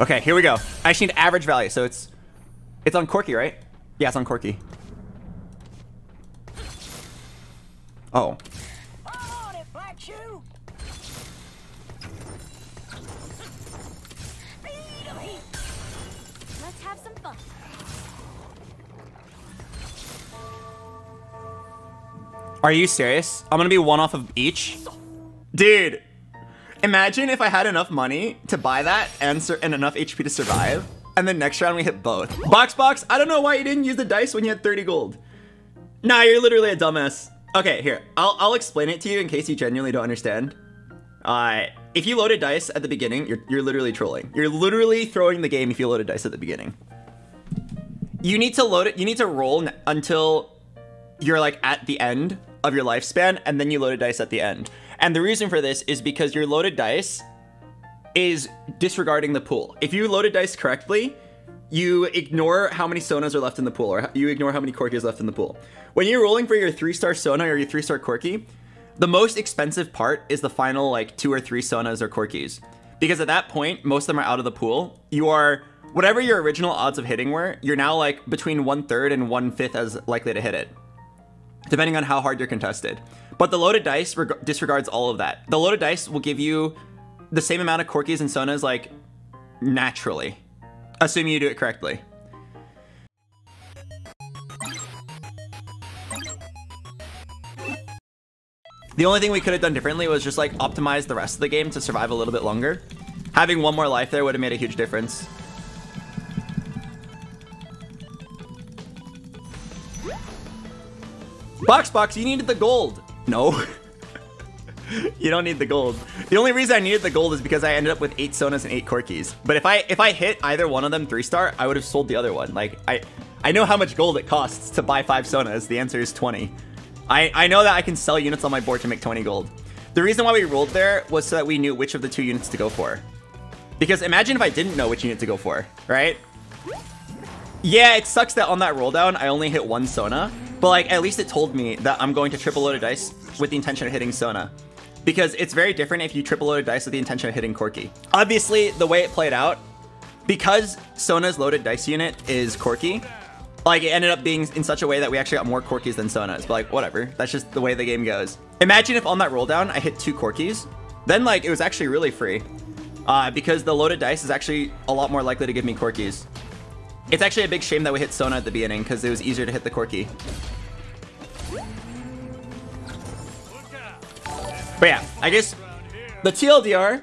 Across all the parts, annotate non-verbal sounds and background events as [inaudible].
Okay, here we go. I just need average value, so it's it's on Corki, right? Yeah, it's on Corki. Oh. On it, Black Shoe! Speed of heat! Let's have some fun. Are you serious? I'm gonna be one off of each? Dude, imagine if I had enough money to buy that and, and enough HP to survive, and then next round we hit both. Box Box, I don't know why you didn't use the dice when you had 30 gold. Nah, you're literally a dumbass. Okay, here, I'll, I'll explain it to you in case you genuinely don't understand. Uh, if you loaded dice at the beginning, you're, you're literally trolling. You're literally throwing the game if you loaded dice at the beginning. You need to load it, you need to roll until you're like at the end of your lifespan and then you loaded dice at the end. And the reason for this is because your loaded dice is disregarding the pool. If you loaded dice correctly, you ignore how many sonas are left in the pool or you ignore how many corkies left in the pool. When you're rolling for your 3-star sona or your 3-star Corki, the most expensive part is the final like 2 or 3 sonas or corkies. Because at that point, most of them are out of the pool. You are whatever your original odds of hitting were, you're now like between one third and one fifth as likely to hit it depending on how hard you're contested. But the loaded dice reg- disregards all of that. The loaded dice will give you the same amount of corkies and sonas like naturally, assuming you do it correctly. The only thing we could have done differently was just like optimize the rest of the game to survive a little bit longer. Having one more life there would have made a huge difference. Box Box, you needed the gold. No. [laughs] you don't need the gold. The only reason I needed the gold is because I ended up with eight sonas and eight corkies. But if I if I hit either one of them three star, I would have sold the other one. Like I I know how much gold it costs to buy five sonas. The answer is 20. I, I know that I can sell units on my board to make 20 gold. The reason why we rolled there was so that we knew which of the two units to go for. Because imagine if I didn't know which unit to go for, right? Yeah, it sucks that on that roll down, I only hit one Sona. But like, at least it told me that I'm going to triple load a dice with the intention of hitting Sona. Because it's very different if you triple load a dice with the intention of hitting Corki. Obviously, the way it played out, because Sona's loaded dice unit is Corky, like it ended up being in such a way that we actually got more Corkies than Sonas. But like, whatever. That's just the way the game goes. Imagine if on that roll down, I hit two Corkies. Then like, it was actually really free. Uh, because the loaded dice is actually a lot more likely to give me Corkies. It's actually a big shame that we hit Sona at the beginning because it was easier to hit the Corki. But yeah, I guess the TLDR,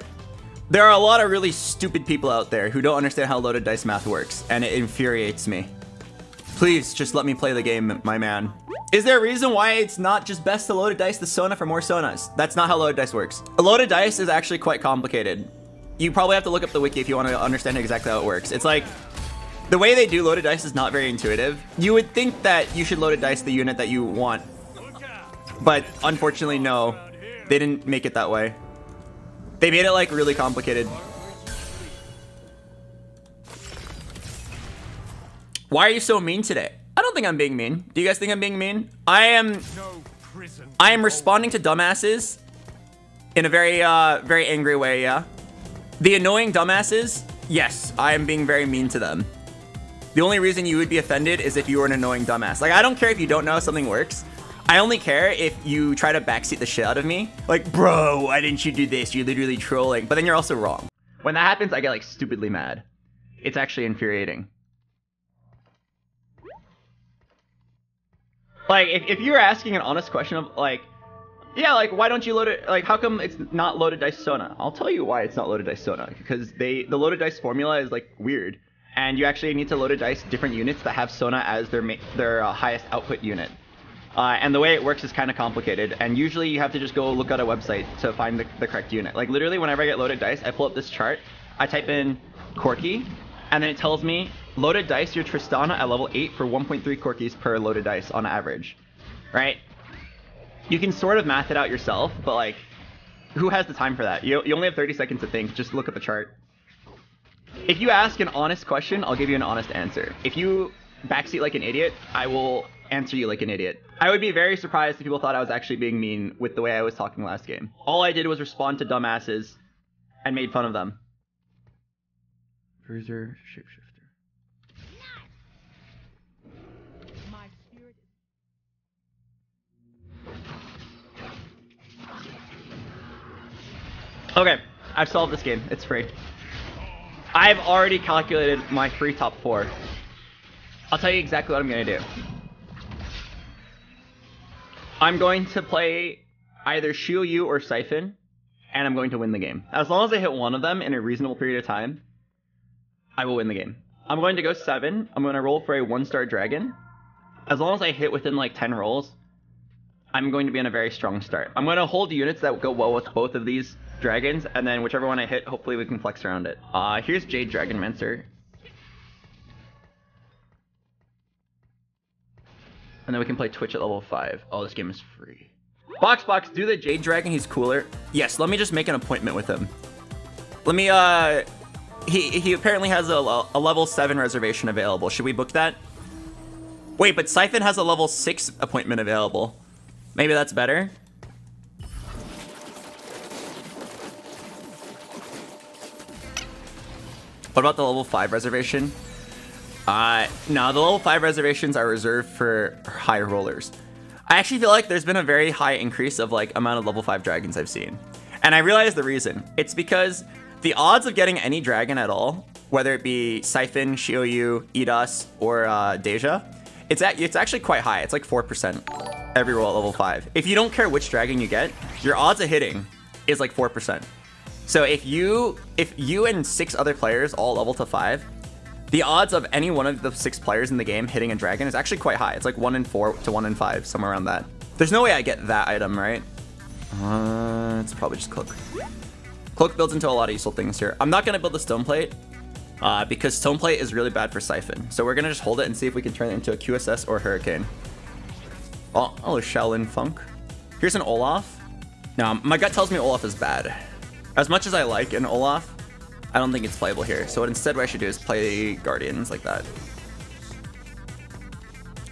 there are a lot of really stupid people out there who don't understand how loaded dice math works, and it infuriates me. Please, just let me play the game, my man. Is there a reason why it's not just best to loaded dice the Sona for more Sonas? That's not how loaded dice works. A loaded dice is actually quite complicated. You probably have to look up the wiki if you want to understand exactly how it works. It's like, the way they do loaded dice is not very intuitive. You would think that you should loaded dice the unit that you want, but unfortunately, no. They didn't make it that way. They made it like really complicated. Why are you so mean today? I don't think I'm being mean. Do you guys think I'm being mean? I am. I am responding to dumbasses in a very, uh, very angry way. Yeah. The annoying dumbasses. Yes, I am being very mean to them. The only reason you would be offended is if you were an annoying dumbass. Like, I don't care if you don't know how something works. I only care if you try to backseat the shit out of me. Like, bro, why didn't you do this? You're literally trolling. But then you're also wrong. When that happens, I get like stupidly mad. It's actually infuriating. Like, if, if you're asking an honest question of like, yeah, like why don't you load it? Like, how come it's not loaded dice Sona? I'll tell you why it's not loaded dice Sona. Because they the loaded dice formula is like weird, and you actually need to load a dice different units that have Sona as their their uh, highest output unit. Uh, and the way it works is kind of complicated, and usually you have to just go look at a website to find the, the correct unit. Like literally, whenever I get loaded dice, I pull up this chart, I type in Corki, and then it tells me loaded dice your Tristana at level 8 for 1.3 Corkies per loaded dice on average, right? You can sort of math it out yourself, but like, who has the time for that? You, you only have 30 seconds to think. Just look at the chart. If you ask an honest question, I'll give you an honest answer. If you backseat like an idiot, I will answer you like an idiot. I would be very surprised if people thought I was actually being mean with the way I was talking last game. All I did was respond to dumbasses and made fun of them. Bruiser, shapeshifter. My spirit is Okay, I've solved this game. It's free. I've already calculated my free top four. I'll tell you exactly what I'm gonna do. I'm going to play either Shio Yu or Sy'fen, and I'm going to win the game. As long as I hit one of them in a reasonable period of time, I will win the game. I'm going to go seven. I'm going to roll for a one star dragon. As long as I hit within like 10 rolls, I'm going to be in a very strong start. I'm going to hold units that go well with both of these dragons, and then whichever one I hit, hopefully we can flex around it. Uh, here's Jade Dragon Dragonmancer. And then we can play Twitch at level 5. Oh, this game is free. Box Box, do the Jade Dragon, he's cooler. Yes, let me just make an appointment with him. Let me, uh... He, he apparently has a, a level 7 reservation available. Should we book that? Wait, but Sy'fen has a level 6 appointment available. Maybe that's better? What about the level 5 reservation? Uh, no, the level 5 reservations are reserved for high rollers. I actually feel like there's been a very high increase of like amount of level 5 dragons I've seen. And I realize the reason. It's because the odds of getting any dragon at all, whether it be Sy'fen, Shioyu, Idas, or uh, Daeja, it's, at, it's actually quite high. It's like 4% every roll at level 5. If you don't care which dragon you get, your odds of hitting is like 4%. So if you if you and six other players all level to 5, the odds of any one of the six players in the game hitting a dragon is actually quite high. It's like 1 in 4 to 1 in 5, somewhere around that. There's no way I get that item, right? Uh, it's probably just Cloak. Cloak builds into a lot of useful things here. I'm not to build the Stone Plate, uh, because Stone Plate is really bad for Sy'fen. So we're to just hold it and see if we can turn it into a QSS or Hurricane. Oh, oh Shaolin Funk. Here's an Olaf. Now, my gut tells me Olaf is bad. As much as I like an Olaf, I don't think it's playable here. So what instead what I should do is play Guardians like that.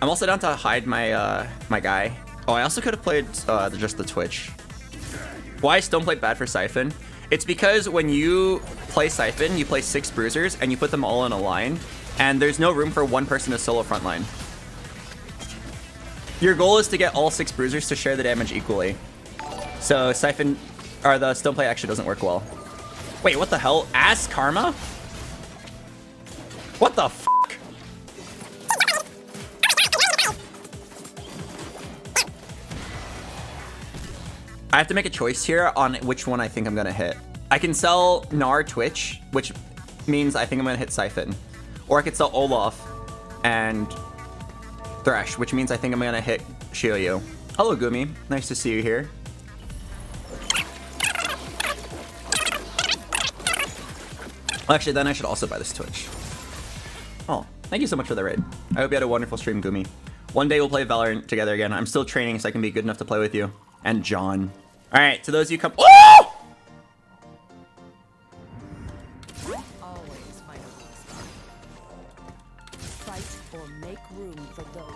I'm also down to hide my uh, my guy. Oh, I also could have played uh, just the Twitch. Why is Stoneplate bad for Sy'fen? It's because when you play Sy'fen, you play six Bruisers and you put them all in a line, and there's no room for one person to solo frontline. Your goal is to get all six Bruisers to share the damage equally. So Sy'fen, or the Stoneplate actually doesn't work well. Wait, what the hell? Ass Karma? What the fuck? I have to make a choice here on which one I think I'm gonna hit. I can sell Gnar Twitch, which means I think I'm gonna hit Sy'fen. Or I could sell Olaf and Thresh, which means I think I'm gonna hit Shioyu. Hello, Gumi. Nice to see you here. Actually, then I should also buy this Twitch. Oh, thank you so much for the raid. I hope you had a wonderful stream, Gumi. One day we'll play Valorant together again. I'm still training so I can be good enough to play with you. And John. All right, to those of you come- Oh! always find a weak spot. Fight or make room for those.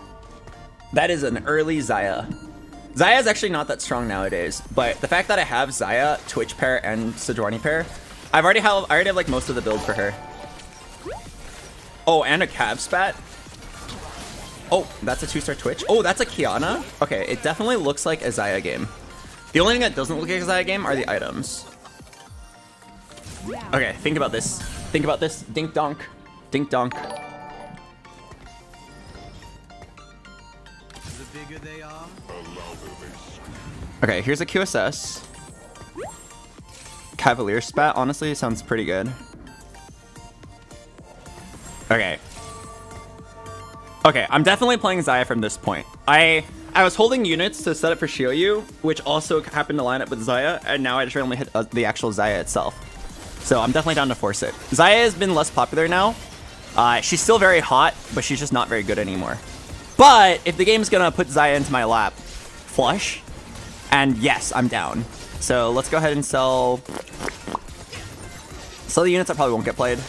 That is an early Xayah. Xayah is actually not that strong nowadays, but the fact that I have Xayah, Twitch pair, and Sejuani pair, I've already have I already have like most of the build for her. Oh, and a Cav Spat. Oh, that's a two-star Twitch. Oh, that's a Qiyana. Okay, it definitely looks like a Xayah game. The only thing that doesn't look like a Xayah game are the items. Okay, think about this. Think about this. Dink donk. Dink donk. The bigger they are, Okay, here's a QSS. Cavalier Spat, honestly, sounds pretty good. Okay. Okay, I'm definitely playing Xayah from this point. I I was holding units to set up for Shioyu, which also happened to line up with Xayah, and now I just randomly hit uh, the actual Xayah itself. So I'm definitely down to force it. Xayah has been less popular now. Uh, she's still very hot, but she's just not very good anymore. But if the game's gonna put Xayah into my lap, flush, and yes, I'm down. So let's go ahead and sell... Sell the units that probably won't get played.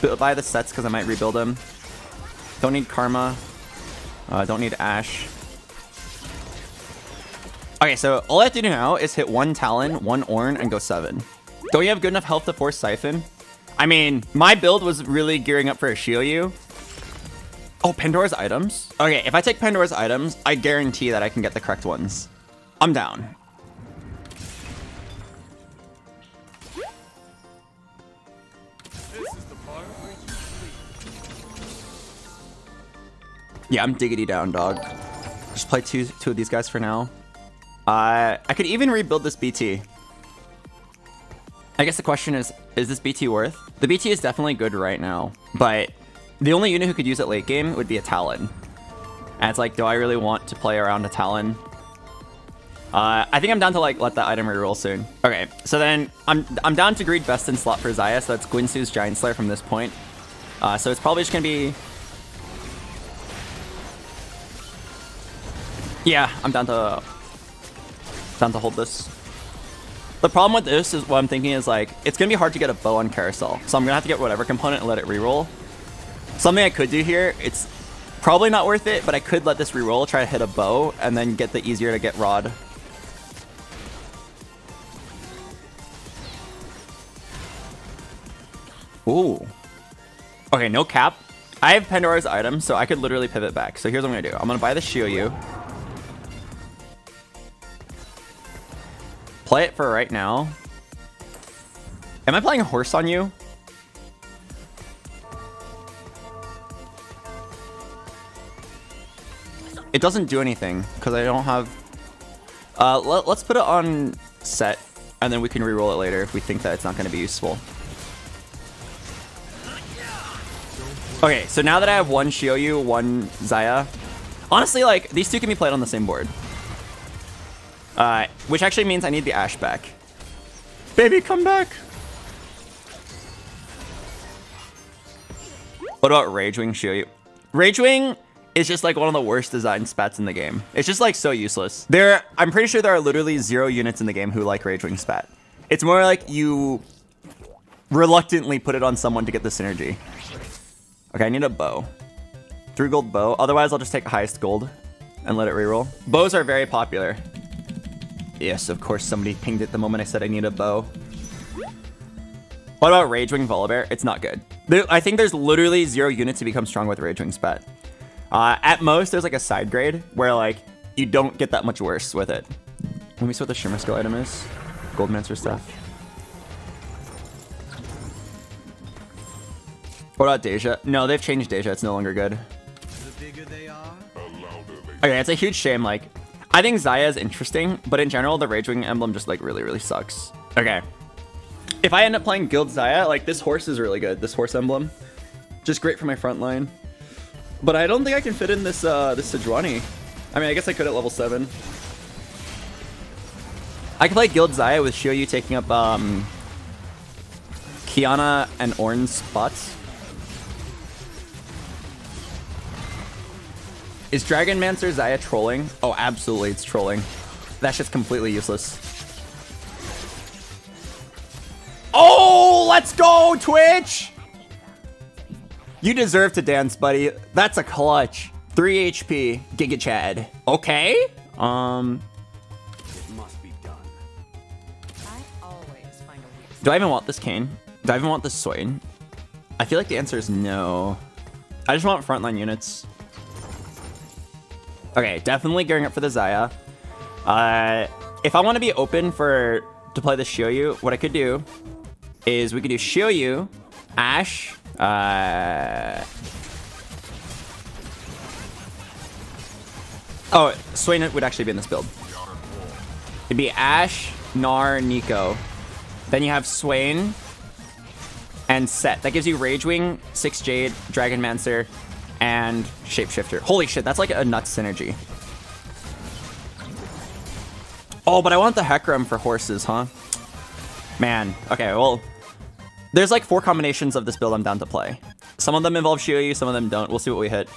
Bu- Buy the sets because I might rebuild them. Don't need Karma. Uh, don't need Ashe. Okay, so all I have to do now is hit one Talon, one Ornn, and go seven. Don't you have good enough health to force Sy'fen? I mean, my build was really gearing up for a Shioyu. Oh, Pandora's items? Okay, if I take Pandora's items, I guarantee that I can get the correct ones. I'm down. Yeah, I'm diggity down, dog. Just play two two of these guys for now. Uh, I could even rebuild this BT. I guess the question is, is this BT worth? The BT is definitely good right now, but the only unit who could use it late game would be a Talon. And it's like, do I really want to play around a Talon? Uh, I think I'm down to like let that item reroll soon. Okay, so then I'm I'm down to greed best in slot for Xayah, so that's Guinsoo's Giant Slayer from this point. Uh, so it's probably just gonna be Yeah, I'm down to down to hold this. The problem with this is what I'm thinking is like it's gonna be hard to get a bow on carousel, so I'm gonna have to get whatever component and let it reroll. Something I could do here, it's probably not worth it, but I could let this reroll, try to hit a bow, and then get the easier to get rod. Ooh. Okay, no cap. I have Pandora's item, so I could literally pivot back. So here's what I'm gonna do. I'm gonna buy the Shioyu. Play it for right now. Am I playing a horse on you? It doesn't do anything because I don't have... Uh, let, us put it on set and then we can re-roll it later if we think that it's not going to be useful. Okay, so now that I have one Shioyu, one Xayah, honestly, like, these two can be played on the same board. Uh, which actually means I need the Ashe back. Baby, come back! What about Ragewing Shioyu? Ragewing is just like one of the worst design spats in the game. It's just like so useless. There, I'm pretty sure there are literally zero units in the game who like Ragewing spat. It's more like you reluctantly put it on someone to get the synergy. Okay, I need a bow. Three gold bow. Otherwise, I'll just take highest gold and let it reroll. Bows are very popular. Yes, of course, somebody pinged it the moment I said I need a bow. What about Ragewing Volibear? It's not good. There, I think there's literally zero units to become strong with Ragewing Spat. Uh, at most, there's like a side grade where like you don't get that much worse with it. Let me see what the Shimmer skill item is. Goldmancer stuff. What about Daeja? No, they've changed Daeja. It's no longer good. Okay, it's a huge shame. Like, I think Xayah is interesting, but in general, the Ragewing emblem just like really, really sucks. Okay. If I end up playing Guild Xayah, like this horse is really good. This horse emblem. Just great for my front line. But I don't think I can fit in this uh, this Sejuani. I mean, I guess I could at level 7. I could play Guild Xayah with Shioyu taking up um, Qiyana and Ornn's spots. Is Dragon Mancer Xayah trolling? Oh, absolutely, it's trolling. That shit's completely useless. Oh, let's go, Twitch! You deserve to dance, buddy. That's a clutch. 3 HP, Giga Chad. Okay. Um, do I even want this cane? Do I even want this Swain? I feel like the answer is no. I just want frontline units. Okay, definitely gearing up for the Xayah. Uh, if I want to be open for to play the Shioyu, what I could do is we could do Shioyu, Ashe, uh... Oh, Swain would actually be in this build. It'd be Ashe, Gnar, Neeko. Then you have Swain and Sett. That gives you Ragewing, 6 Jade, Dragon Mancer, and Shapeshifter. Holy shit, that's like a nuts synergy. Oh, but I want the Hecarim for horses, huh? Man, okay, well, there's like four combinations of this build I'm down to play. Some of them involve Shioyu, some of them don't. We'll see what we hit.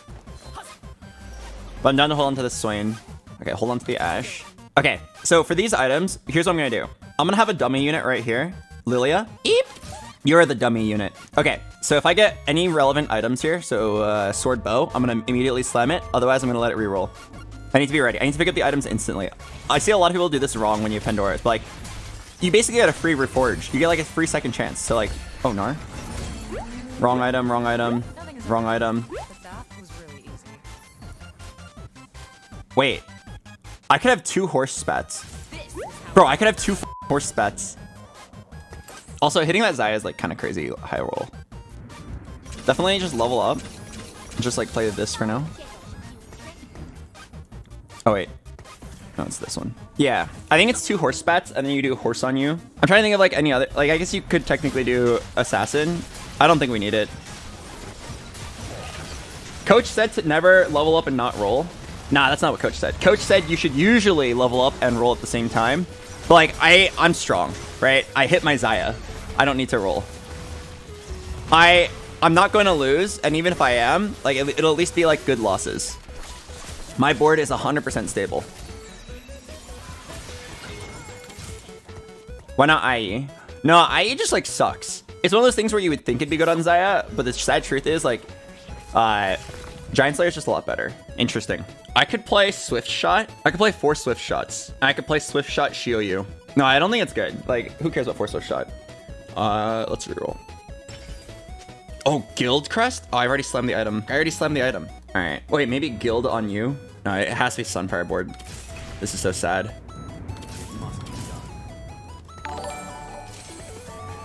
But I'm down to hold on to Swain. Okay, hold on to the Ashe. Okay, so for these items, here's what I'm gonna do. I'm gonna have a dummy unit right here. Lilia. Eep. You're the dummy unit. Okay, so if I get any relevant items here, so uh, sword bow, I'm gonna immediately slam it. Otherwise, I'm gonna let it reroll. I need to be ready. I need to pick up the items instantly. I see a lot of people do this wrong when you have Pandora's, but like, you basically get a free reforge. You get like a free second chance. So like, oh Gnar. Wrong item, wrong item, wrong item. Wait. I could have two horse spats. Bro, I could have two horse spats. Also, hitting that Xayah is like kind of crazy high roll. Definitely just level up. Just like play this for now. Oh wait. No, it's this one. Yeah, I think it's two horse spats, and then you do horse on you. I'm trying to think of like any other. Like, I guess you could technically do assassin. I don't think we need it. Coach said to never level up and not roll. Nah, that's not what coach said. Coach said you should usually level up and roll at the same time. But like I I'm strong, right? I hit my Xayah. I don't need to roll. I I'm not going to lose, and even if I am, like it, it'll at least be like good losses. My board is 100% stable. Why not IE? No, IE just like sucks. It's one of those things where you would think it'd be good on Xayah, but the sad truth is like, uh, Giant Slayer is just a lot better. Interesting. I could play Swift Shot. I could play four Swift Shots. I could play Swift Shot Shioyu. No, I don't think it's good. Like, who cares about four Swift Shot? Uh, let's reroll. Oh, Guild Crest? Oh, I already slammed the item. I already slammed the item. All right. Wait, maybe Guild on you? No, it has to be Sunfire board. This is so sad.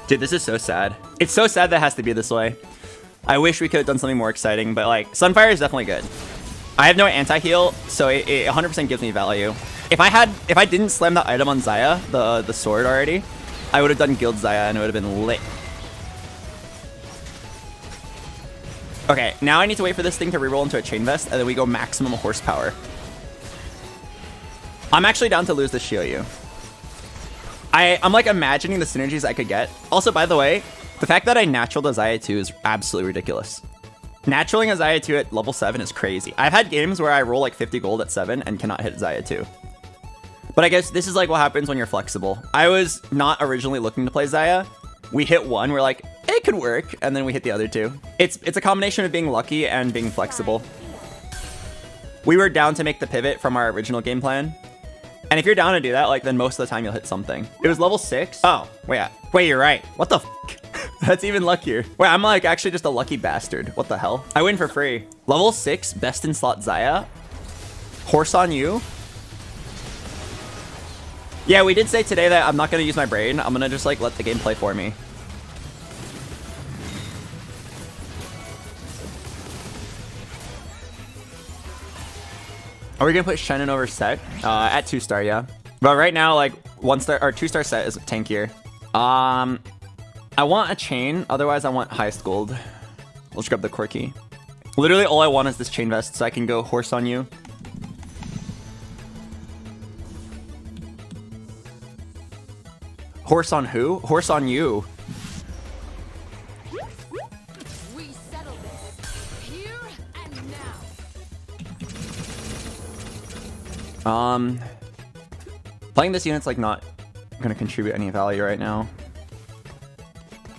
Dude, this is so sad. It's so sad that it has to be this way. I wish we could have done something more exciting, but like, Sunfire is definitely good. I have no anti-heal, so it, it 100% gives me value. If I had, if I didn't slam that item on Xayah, the the sword already, I would have done Guild Xayah and it would have been lit. Okay, now I need to wait for this thing to reroll into a chain vest, and then we go maximum horsepower. I'm actually down to lose the Shioyu. I, I'm like imagining the synergies I could get. Also, by the way, the fact that I naturaled a Xayah 2 is absolutely ridiculous. Naturaling a Xayah 2 at level 7 is crazy. I've had games where I roll like 50 gold at 7 and cannot hit Xayah 2. But I guess this is like what happens when you're flexible. I was not originally looking to play Xayah. We hit one, we're like, it could work, and then we hit the other two. It's it's a combination of being lucky and being flexible. We were down to make the pivot from our original game plan. And if you're down to do that, like then most of the time you'll hit something. It was level six. Oh, wait, wait, you're right. What the f [laughs] That's even luckier. Wait, I'm like actually just a lucky bastard. What the hell? I win for free. Level six, best in slot Xayah. Horse on you. Yeah, we did say today that I'm not gonna use my brain. I'm gonna just like let the game play for me. Are we gonna put Shannon over Sett? Uh, at two star, yeah. But right now, like one star or two star Sett is tankier. Um, I want a chain. Otherwise, I want highest gold. Let's grab the quirky. Literally, all I want is this chain vest, so I can go horse on you. Horse on who? Horse on you. We settle this here and now. Um, playing this unit's like not gonna contribute any value right now.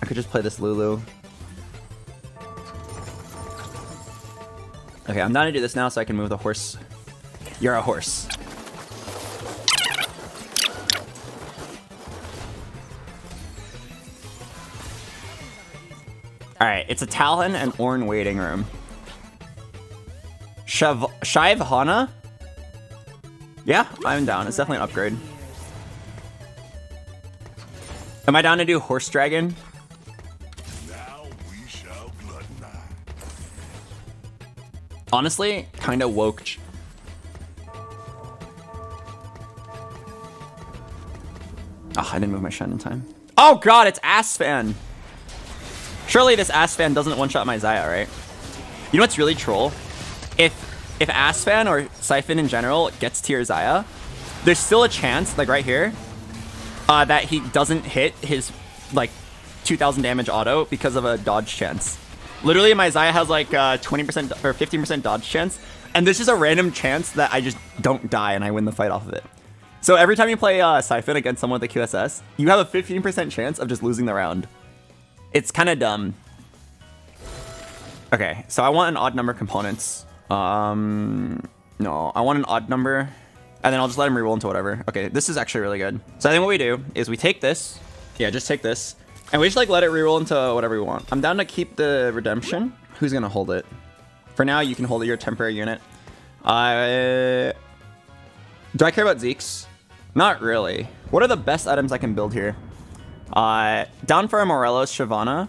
I could just play this Lulu. Okay, I'm not gonna do this now so I can move the horse. You're a horse. Alright, it's a Talon and Ornn waiting room. Shyvana? Yeah, I'm down. It's definitely an upgrade. Am I down to do Horse Dragon? Honestly, kind of woke. Oh, I didn't move my Shen in time. Oh god, it's Asfan! Surely this Asfan doesn't one-shot my Xayah, right? You know what's really troll? If if Asfan or Sy'fen in general gets to your Xayah, there's still a chance, like right here, uh, that he doesn't hit his like 2,000 damage auto because of a dodge chance. Literally, my Xayah has like uh, 20% or 15% dodge chance, and this is a random chance that I just don't die and I win the fight off of it. So every time you play uh, Sy'fen against someone with a QSS, you have a 15% chance of just losing the round. It's kind of dumb. Okay, so I want an odd number components. Um, no, I want an odd number, and then I'll just let him reroll into whatever. Okay, this is actually really good. So I think what we do is we take this. Yeah, just take this. And we just like let it reroll into whatever we want. I'm down to keep the redemption. Who's gonna hold it? For now, you can hold it your temporary unit. Uh, do I care about Zeke's? Not really. What are the best items I can build here? Uh, down for a Morelos Shyvana.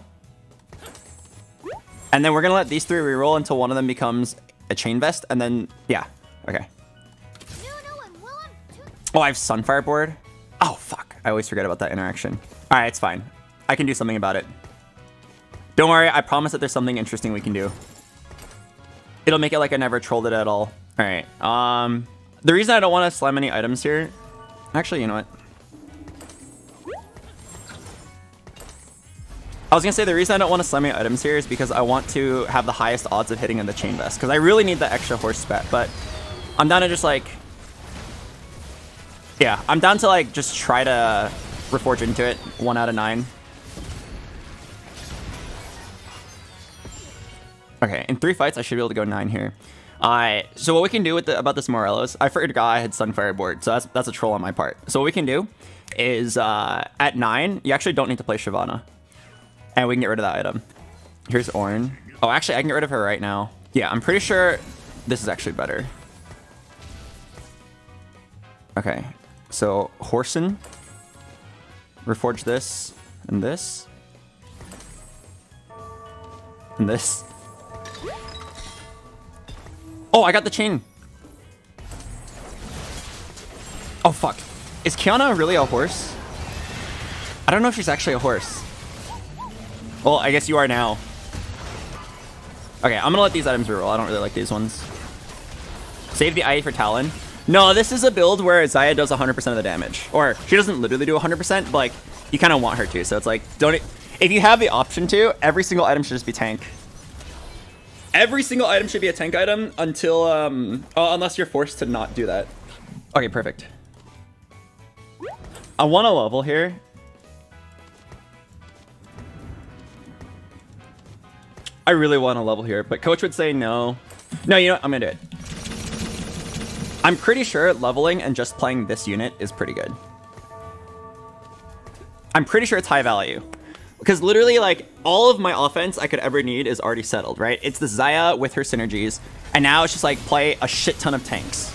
And then we're gonna let these three reroll until one of them becomes a chain vest, and then yeah, okay. Oh, I have Sunfire board. Oh fuck, I always forget about that interaction. All right, it's fine. I can do something about it. Don't worry, I promise that there's something interesting we can do. It'll make it like I never trolled it at all. All right. Um, the reason I don't want to slam any items here, actually, you know what? I was gonna say the reason I don't want to slam any items here is because I want to have the highest odds of hitting in the chain vest because I really need the extra horse spat. But I'm down to just like, yeah, I'm down to like just try to reforge into it. One out of nine. Okay, in three fights, I should be able to go nine here. Alright, so what we can do with the, about this Morelos, I forgot I had Sunfire board, so that's that's a troll on my part. So what we can do is uh, at nine, you actually don't need to play Shyvana. And we can get rid of that item. Here's Ornn. Oh, actually, I can get rid of her right now. Yeah, I'm pretty sure this is actually better. Okay, so Horson. Reforge this, and this. And this. Oh, I got the chain. Oh, fuck. Is Qiyana really a horse? I don't know if she's actually a horse. Well, I guess you are now. Okay, I'm gonna let these items reroll. I don't really like these ones. Save the IE for Talon. No, this is a build where Xayah does 100% of the damage. Or, she doesn't literally do 100%, but like, you kind of want her to. So it's like, don't... If you have the option to, every single item should just be tank. Every single item should be a tank item until, um, oh, unless you're forced to not do that. Okay, perfect. I want a level here. I really want a level here, but coach would say no. No, you know what? I'm gonna do it. I'm pretty sure leveling and just playing this unit is pretty good. I'm pretty sure it's high value. Because literally, like, all of my offense I could ever need is already settled, right? It's the Xayah with her synergies, and now it's just like play a shit ton of tanks.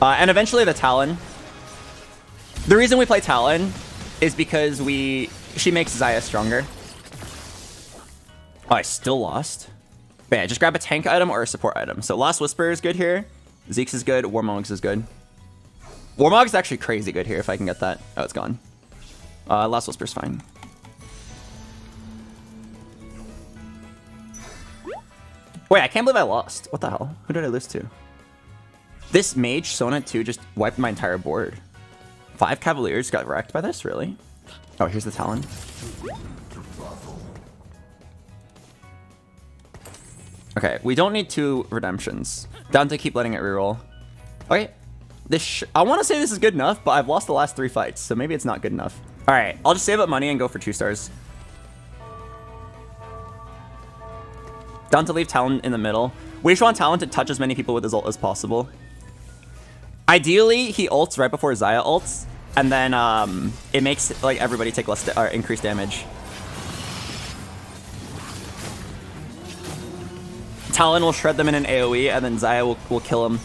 Uh, and eventually the Talon. The reason we play Talon is because we she makes Xayah stronger. Oh, I still lost. But yeah, just grab a tank item or a support item. So Last Whisper is good here. Zeke's is good. Warmogs is good. Warmog is actually crazy good here if I can get that. Oh, it's gone. Uh, Last Whisper's fine. Wait, I can't believe I lost. What the hell? Who did I lose to? This mage, Sona 2, just wiped my entire board. Five Cavaliers got wrecked by this, really? Oh, here's the Talon. Okay, we don't need two redemptions. Down to keep letting it reroll. Okay, this I want to say this is good enough, but I've lost the last three fights, so maybe it's not good enough. All right, I'll just save up money and go for two stars. Down to leave Talon in the middle. We just want Talon to touch as many people with his ult as possible. Ideally, he ults right before Xayah ults, and then um, it makes like everybody take less or increased damage. Talon will shred them in an AoE, and then Xayah will, will kill him.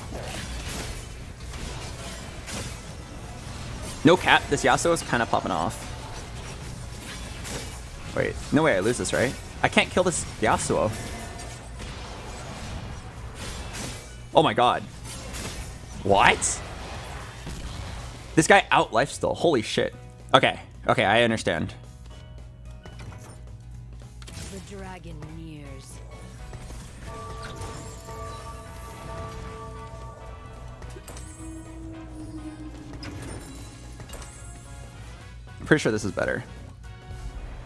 No cap, this Yasuo is kind of popping off. Wait, no way I lose this, right? I can't kill this Yasuo. Oh my god. What? This guy out life still. Holy shit. Okay, okay, I understand. The dragon nears. I'm pretty sure this is better.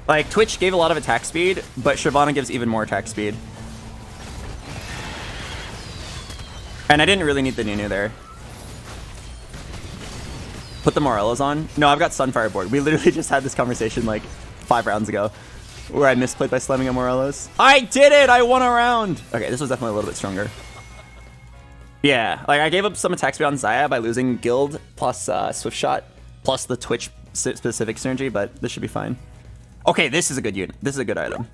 Like, Twitch gave a lot of attack speed, but Shyvana gives even more attack speed. And I didn't really need the Nunu there. Put the Morelos on? No, I've got Sunfire board. We literally [laughs] just had this conversation like five rounds ago where I misplayed by slamming a Morelos. I did it! I won a round! Okay, this was definitely a little bit stronger. Yeah, like I gave up some attack speed on Xayah by losing Guild plus uh, Swift Shot. plus the Twitch specific synergy, but this should be fine. Okay, this is a good unit. This is a good item.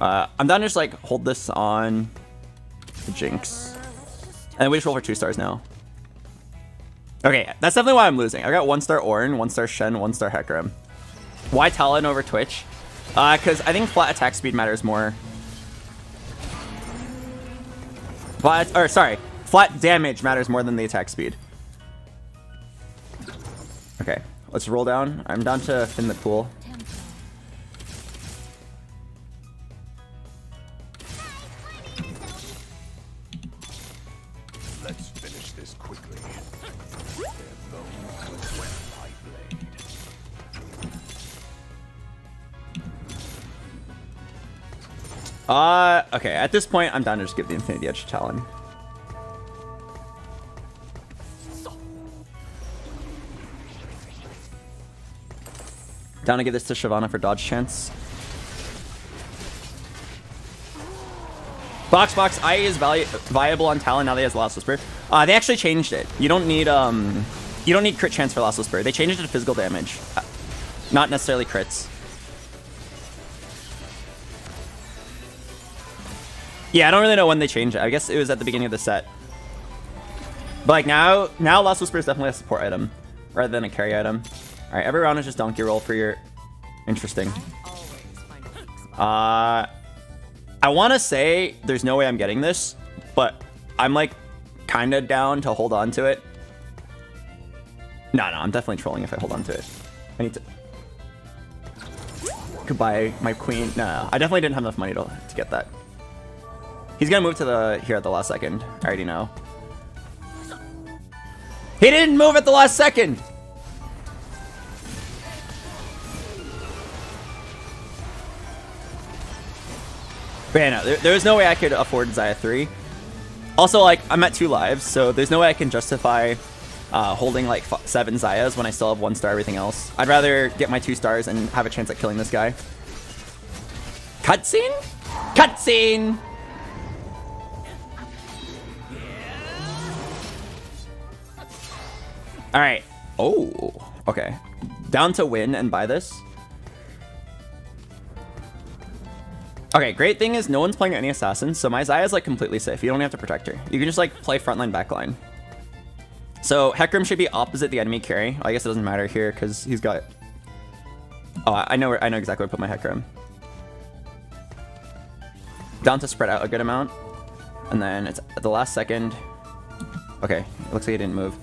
Uh, I'm done. Just like hold this on the Jinx, and we just roll for two stars now. Okay, that's definitely why I'm losing. I got one star Ornn, one star Shen, one star Hecarim. Why Talon over Twitch? Uh, because I think flat attack speed matters more. Flat, or sorry, flat damage matters more than the attack speed. Okay, let's roll down. I'm down to fin the pool. Uh, okay, at this point, I'm down to just give the Infinity Edge to Talon. Down to give this to Shyvana for dodge chance. Box Box I is viable on Talon now that he has Last Whisper. Uh, they actually changed it. You don't need um, you don't need crit chance for Last Whisper. They changed it to physical damage, uh, not necessarily crits. Yeah, I don't really know when they changed it. I guess it was at the beginning of the set. But like now, now Last Whisper is definitely a support item rather than a carry item. All right, every round is just donkey roll for your. Interesting. Uh, I want to say there's no way I'm getting this, but I'm like kind of down to hold on to it. No, no, I'm definitely trolling if I hold on to it. I need to. Goodbye, my queen. No, I definitely didn't have enough money to, to get that. He's gonna move to the here at the last second. I already know. He didn't move at the last second. But yeah, no, there, there's no way I could afford Xayah 3. Also, like, I'm at two lives, so there's no way I can justify uh, holding like seven Xayahs when I still have one star everything else. I'd rather get my two stars and have a chance at killing this guy. Cutscene? Cutscene! Alright. Oh, okay. Down to win and buy this. Okay, great thing is no one's playing any assassins, so my Xayah is like completely safe. You don't have to protect her. You can just like play frontline, backline. So Hecarim should be opposite the enemy carry. I guess it doesn't matter here because he's got. Oh, I know. Where, I know exactly where to put my Hecarim. Down to spread out a good amount, and then it's the last second. Okay, looks like he didn't move.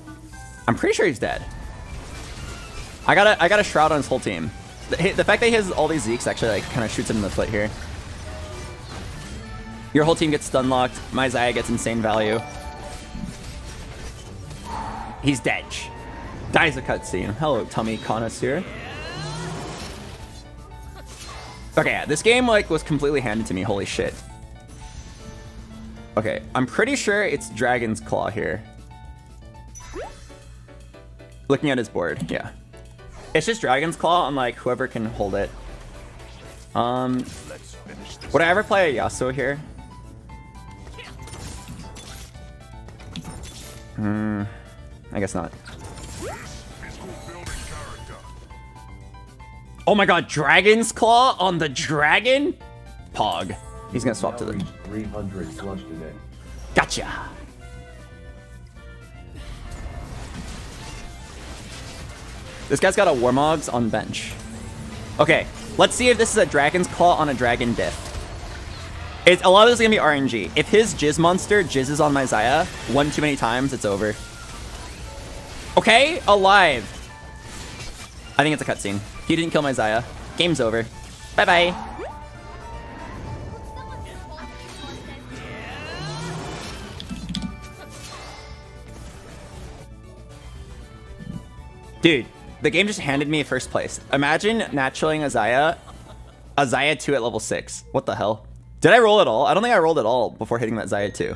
I'm pretty sure he's dead. I got a I got a shroud on his whole team. The, the fact that he has all these Zeeks actually like kind of shoots him in the foot here. Your whole team gets stun locked. My Xayah gets insane value. He's dead. Dies a cutscene. Hello, tummy connoisseur. Okay, this game like was completely handed to me. Holy shit. Okay, I'm pretty sure it's Dragon's Claw here. Looking at his board, yeah. It's just Dragon's Claw on like whoever can hold it. Um, Let's finish this. would I ever play a Yasuo here? Hmm, I guess not. Physical building character. Oh my god, Dragon's Claw on the dragon? Pog. He's gonna swap to the. 300 slush today. Gotcha. This guy's got a Warmogs on bench. Okay, let's see if this is a Dragon's Claw on a Dragon Diff. It's, a lot of this is gonna be RNG. If his Jizz monster jizzes on my Xayah one too many times, it's over. Okay, alive. I think it's a cutscene. He didn't kill my Xayah. Game's over. Bye bye. Dude, the game just handed me first place. Imagine naturalling Xayah, a 2 at level 6. What the hell? Did I roll at all? I don't think I rolled at all before hitting that Xayah 2.